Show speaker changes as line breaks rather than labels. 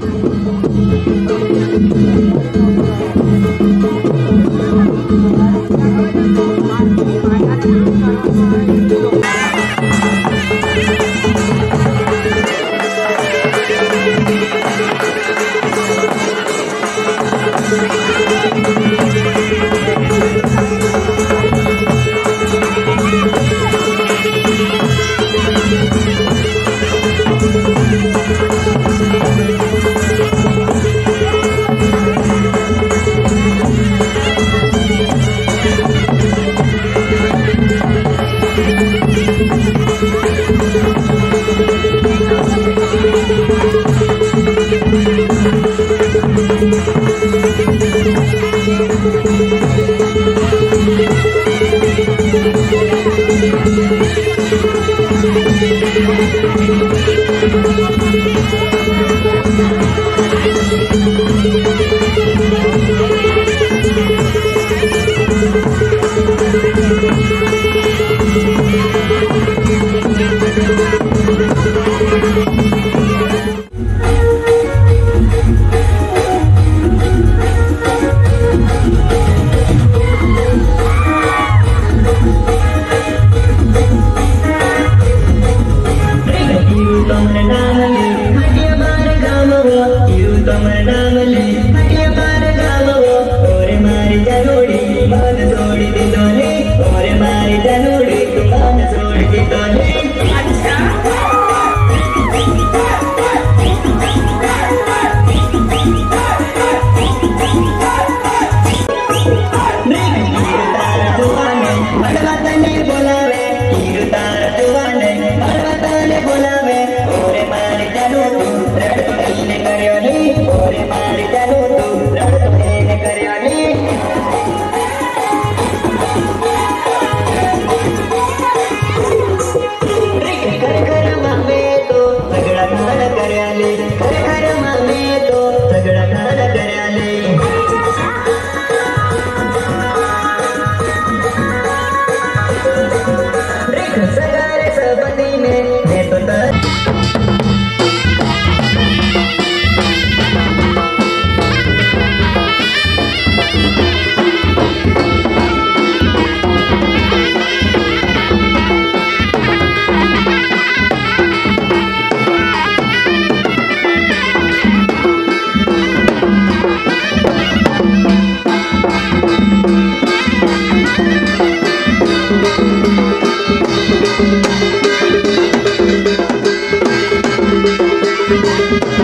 Thank you. Thank you.
Everybody
Cause
Thank you.